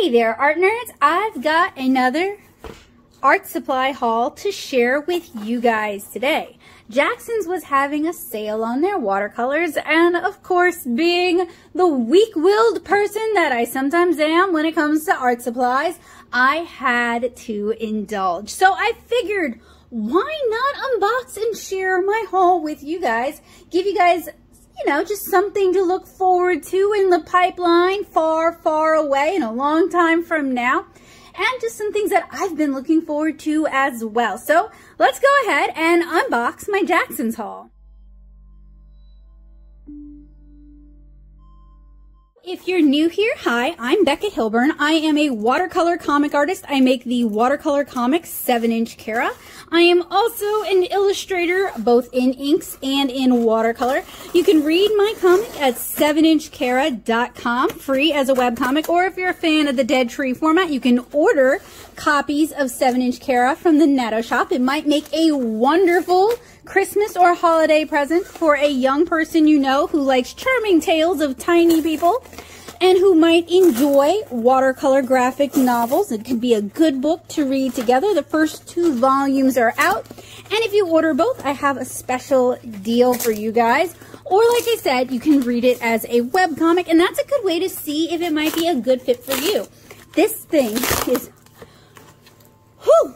Hey there, art nerds. I've got another art supply haul to share with you guys today. Jackson's was having a sale on their watercolors, and of course, being the weak-willed person that I sometimes am when it comes to art supplies, I had to indulge. So I figured, why not unbox and share my haul with you guys? Give you guys you know, just something to look forward to in the pipeline far, far away in a long time from now. And just some things that I've been looking forward to as well. So let's go ahead and unbox my Jackson's haul. If you're new here, hi, I'm Becca Hillburn. I am a watercolor comic artist. I make the watercolor comics 7-inch Kara. I am also an illustrator, both in inks and in watercolor. You can read my comic at 7inchkara.com, free as a webcomic, or if you're a fan of the Dead Tree format, you can order copies of 7-inch Kara from the Netto shop. It might make a wonderful Christmas or holiday present for a young person you know who likes charming tales of tiny people and who might enjoy watercolor graphic novels. It could be a good book to read together. The first two volumes are out. And if you order both, I have a special deal for you guys. Or like I said, you can read it as a web comic, and that's a good way to see if it might be a good fit for you. This thing is, whew,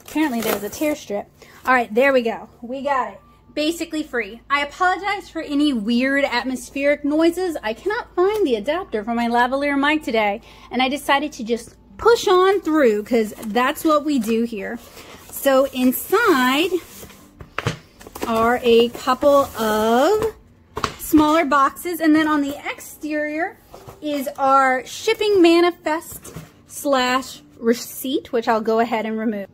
apparently there was a tear strip. All right, there we go. We got it. Basically free. I apologize for any weird atmospheric noises. I cannot find the adapter for my lavalier mic today, and I decided to just push on through because that's what we do here. So inside are a couple of smaller boxes, and then on the exterior is our shipping manifest slash receipt, which I'll go ahead and remove.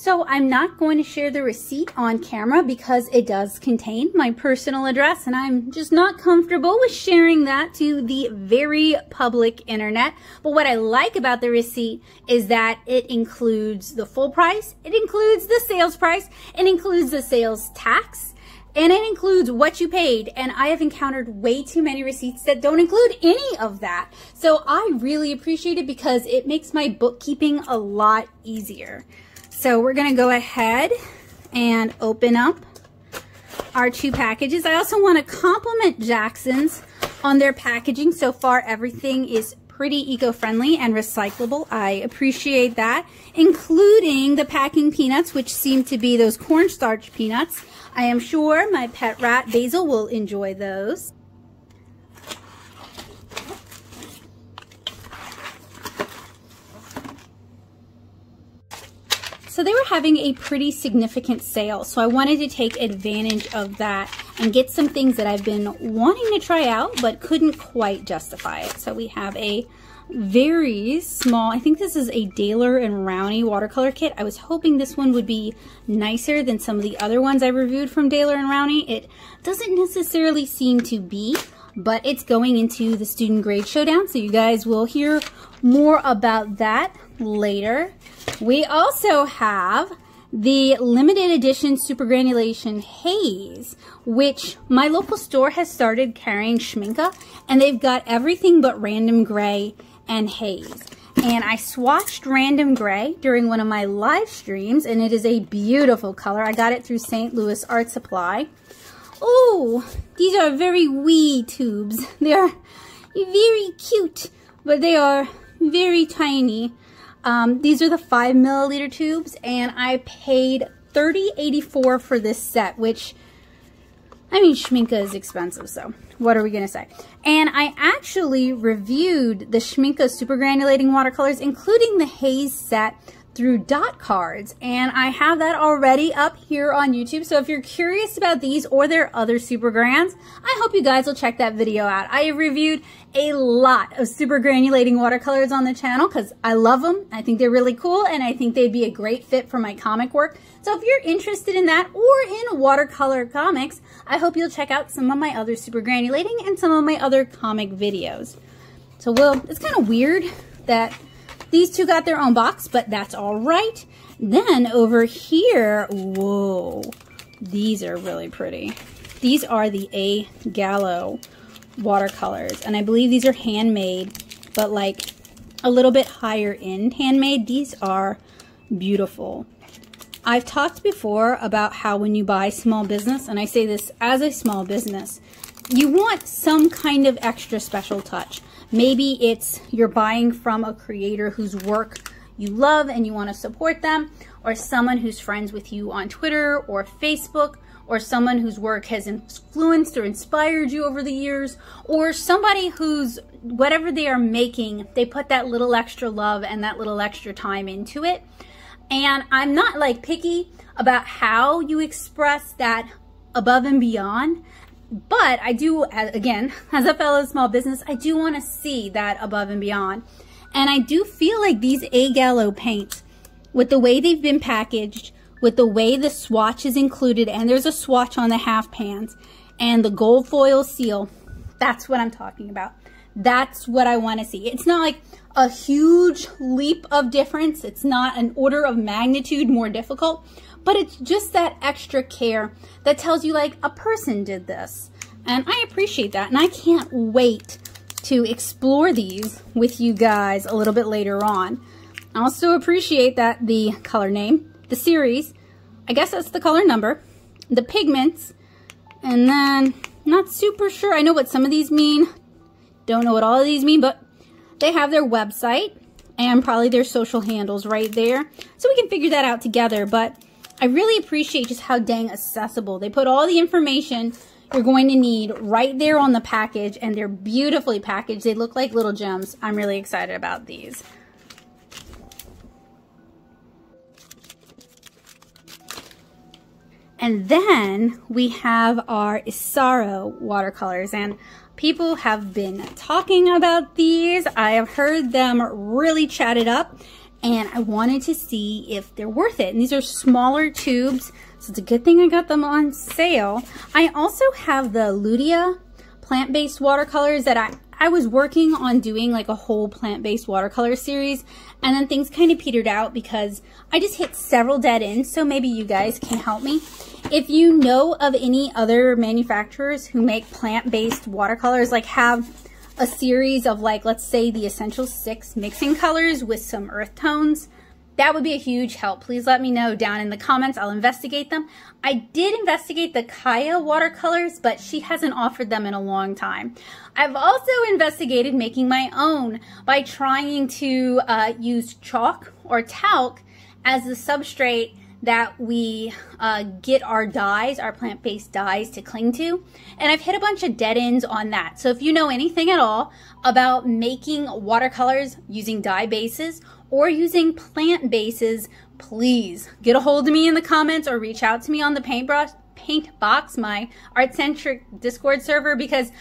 So I'm not going to share the receipt on camera because it does contain my personal address and I'm just not comfortable with sharing that to the very public internet. But what I like about the receipt is that it includes the full price, it includes the sales price, it includes the sales tax, and it includes what you paid. And I have encountered way too many receipts that don't include any of that. So I really appreciate it because it makes my bookkeeping a lot easier. So we're going to go ahead and open up our two packages. I also want to compliment Jackson's on their packaging. So far, everything is pretty eco-friendly and recyclable. I appreciate that, including the packing peanuts, which seem to be those cornstarch peanuts. I am sure my pet rat, Basil, will enjoy those. They were having a pretty significant sale. So I wanted to take advantage of that and get some things that I've been wanting to try out, but couldn't quite justify it. So we have a very small, I think this is a Daler and Rowney watercolor kit. I was hoping this one would be nicer than some of the other ones I reviewed from Daler and Rowney. It doesn't necessarily seem to be, but it's going into the student grade showdown. So you guys will hear more about that later. We also have the limited edition super granulation haze, which my local store has started carrying Schmincke, and they've got everything but random gray and haze. And I swatched random gray during one of my live streams, and it is a beautiful color. I got it through St. Louis Art Supply. Oh, these are very wee tubes. They are very cute, but they are very tiny. Um, these are the five milliliter tubes and I paid $30.84 for this set, which, I mean, Schmincke is expensive, so what are we going to say? And I actually reviewed the Schmincke Super Granulating Watercolors, including the Haze set, through dot cards and I have that already up here on YouTube. So if you're curious about these or their other super grands I hope you guys will check that video out. I have reviewed a lot of super granulating watercolors on the channel because I love them I think they're really cool and I think they'd be a great fit for my comic work. So if you're interested in that or in watercolor comics I hope you'll check out some of my other super granulating and some of my other comic videos. So well it's kind of weird that these two got their own box, but that's all right. Then over here, whoa, these are really pretty. These are the A Gallo watercolors, and I believe these are handmade, but like a little bit higher end handmade. These are beautiful. I've talked before about how when you buy small business, and I say this as a small business, you want some kind of extra special touch. Maybe it's you're buying from a creator whose work you love and you want to support them, or someone who's friends with you on Twitter or Facebook, or someone whose work has influenced or inspired you over the years, or somebody who's whatever they are making, they put that little extra love and that little extra time into it. And I'm not like picky about how you express that above and beyond. But I do, again, as a fellow small business, I do want to see that above and beyond. And I do feel like these A Gallo paints, with the way they've been packaged, with the way the swatch is included, and there's a swatch on the half pans, and the gold foil seal, that's what I'm talking about. That's what I want to see. It's not like a huge leap of difference. It's not an order of magnitude more difficult, but it's just that extra care that tells you like a person did this. And I appreciate that. And I can't wait to explore these with you guys a little bit later on. I also appreciate that the color name, the series, I guess that's the color number, the pigments, and then not super sure. I know what some of these mean. Don't know what all of these mean, but they have their website and probably their social handles right there. So we can figure that out together. But I really appreciate just how dang accessible. They put all the information you're going to need right there on the package and they're beautifully packaged. They look like little gems. I'm really excited about these. And then we have our Isaro watercolors and people have been talking about these. I have heard them really chatted up and I wanted to see if they're worth it. And these are smaller tubes, so it's a good thing I got them on sale. I also have the Ludia plant-based watercolors that I, I was working on doing like a whole plant-based watercolor series and then things kind of petered out because I just hit several dead ends so maybe you guys can help me. If you know of any other manufacturers who make plant-based watercolors like have a series of like let's say the essential six mixing colors with some earth tones that would be a huge help. Please let me know down in the comments. I'll investigate them. I did investigate the Kaya watercolors, but she hasn't offered them in a long time. I've also investigated making my own by trying to uh, use chalk or talc as the substrate that we uh, get our dyes, our plant-based dyes to cling to. And I've hit a bunch of dead ends on that. So if you know anything at all about making watercolors using dye bases or using plant bases, please get a hold of me in the comments or reach out to me on the paintbrush paint box, my art-centric Discord server, because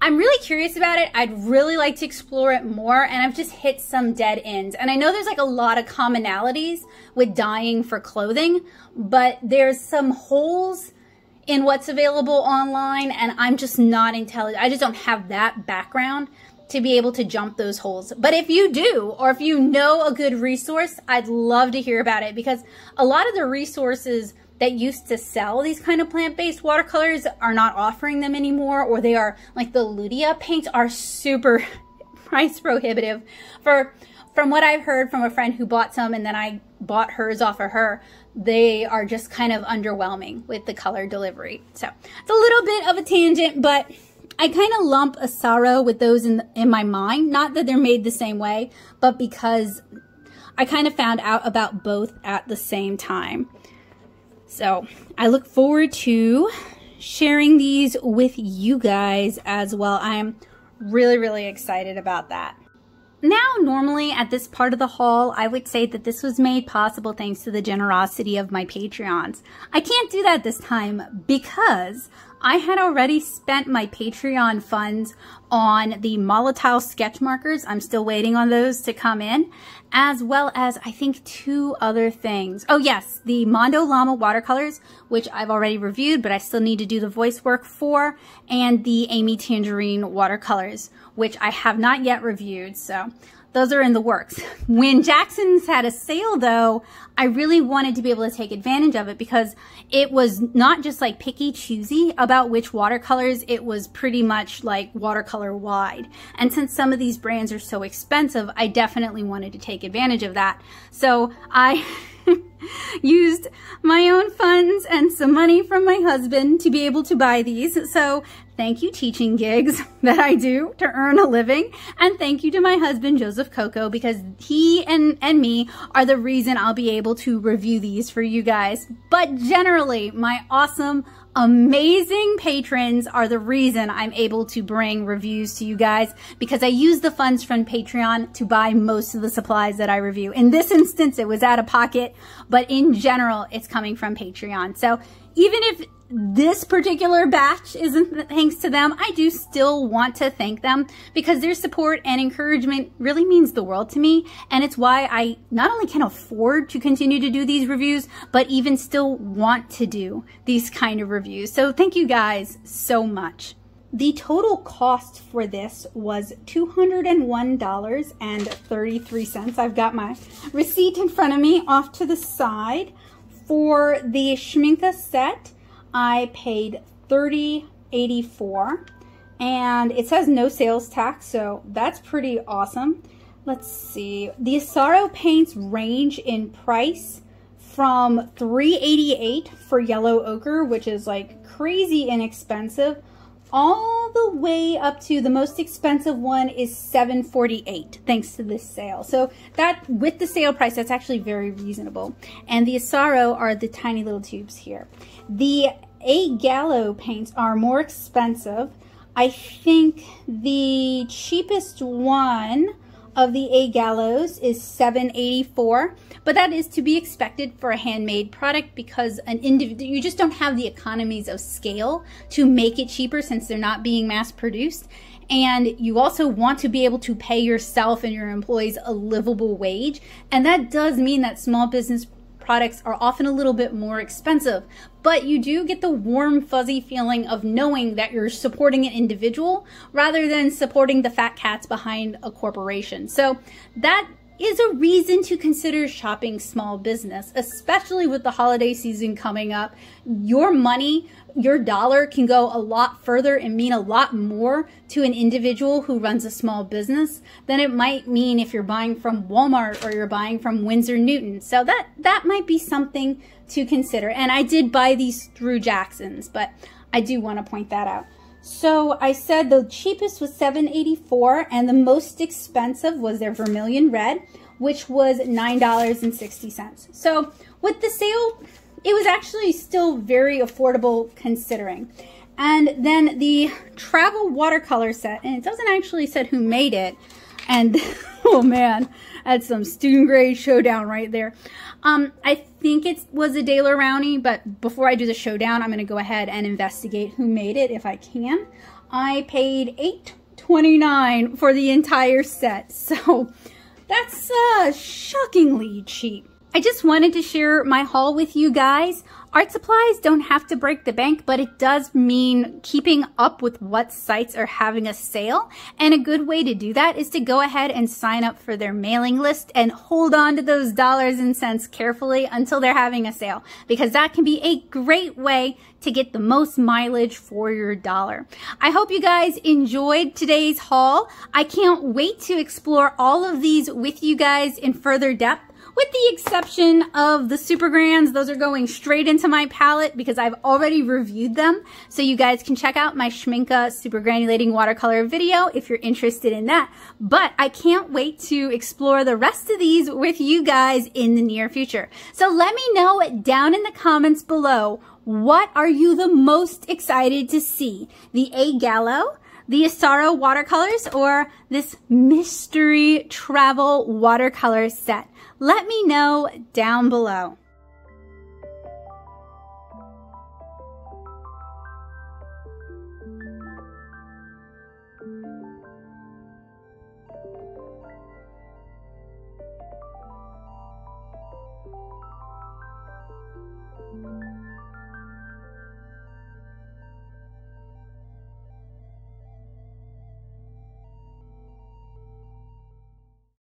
I'm really curious about it. I'd really like to explore it more, and I've just hit some dead ends. And I know there's like a lot of commonalities with dyeing for clothing, but there's some holes in what's available online, and I'm just not intelligent. I just don't have that background to be able to jump those holes. But if you do, or if you know a good resource, I'd love to hear about it because a lot of the resources that used to sell these kind of plant-based watercolors are not offering them anymore or they are like the Ludia paints are super price prohibitive for from what I've heard from a friend who bought some and then I bought hers off of her they are just kind of underwhelming with the color delivery so it's a little bit of a tangent but I kind of lump Isaro with those in, in my mind. Not that they're made the same way, but because I kind of found out about both at the same time. So I look forward to sharing these with you guys as well. I'm really, really excited about that. Now, normally at this part of the haul, I would say that this was made possible thanks to the generosity of my Patreons. I can't do that this time because I had already spent my Patreon funds on the Molotow sketch markers. I'm still waiting on those to come in, as well as I think two other things. Oh yes, the Mondo Llama watercolors, which I've already reviewed, but I still need to do the voice work for, and the Amy Tangerine watercolors, which I have not yet reviewed. So those are in the works. When Jackson's had a sale though, I really wanted to be able to take advantage of it because it was not just like picky choosy about which watercolors, it was pretty much like watercolor wide. And since some of these brands are so expensive, I definitely wanted to take advantage of that. So I used my own funds and some money from my husband to be able to buy these. So thank you teaching gigs that I do to earn a living. And thank you to my husband, Joseph Coco, because he and, and me are the reason I'll be able to review these for you guys. But generally, my awesome, amazing patrons are the reason I'm able to bring reviews to you guys because I use the funds from Patreon to buy most of the supplies that I review. In this instance, it was out of pocket, but in general, it's coming from Patreon. So even if this particular batch isn't thanks to them, I do still want to thank them because their support and encouragement really means the world to me. And it's why I not only can afford to continue to do these reviews, but even still want to do these kind of reviews. So thank you guys so much. The total cost for this was $201.33. I've got my receipt in front of me off to the side. For the Schmincke set, I paid 30.84 and it says no sales tax, so that's pretty awesome. Let's see. The Isaro paints range in price from 388 for yellow ochre, which is like crazy inexpensive, all the way up to the most expensive one is 748 thanks to this sale. So that with the sale price, that's actually very reasonable. And the Isaro are the tiny little tubes here. The A Gallo paints are more expensive. I think the cheapest one of the A Gallos is 784 but that is to be expected for a handmade product because an individual you just don't have the economies of scale to make it cheaper since they're not being mass produced and you also want to be able to pay yourself and your employees a livable wage. And that does mean that small business products are often a little bit more expensive, but you do get the warm, fuzzy feeling of knowing that you're supporting an individual rather than supporting the fat cats behind a corporation. So that is a reason to consider shopping small business, especially with the holiday season coming up. Your money, your dollar can go a lot further and mean a lot more to an individual who runs a small business than it might mean if you're buying from Walmart or you're buying from Winsor Newton. So that, that might be something to consider. And I did buy these through Jackson's, but I do want to point that out. So I said the cheapest was 784 and the most expensive was their Vermilion Red, which was $9.60. So with the sale, it was actually still very affordable considering. And then the travel watercolor set, and it doesn't actually say who made it. And oh man, that's some student grade showdown right there. Um, I think it was a Daler Rowney, but before I do the showdown, I'm going to go ahead and investigate who made it if I can. I paid $8.29 for the entire set, so that's uh, shockingly cheap. I just wanted to share my haul with you guys. Art supplies don't have to break the bank, but it does mean keeping up with what sites are having a sale. And a good way to do that is to go ahead and sign up for their mailing list and hold on to those dollars and cents carefully until they're having a sale, because that can be a great way to get the most mileage for your dollar. I hope you guys enjoyed today's haul. I can't wait to explore all of these with you guys in further depth with the exception of the Super Grands. Those are going straight into my palette because I've already reviewed them. So you guys can check out my Schmincke Super Granulating Watercolor video if you're interested in that. But I can't wait to explore the rest of these with you guys in the near future. So let me know down in the comments below, what are you the most excited to see? The A Gallo, the Isaro watercolors, or this mystery travel watercolor set? Let me know down below.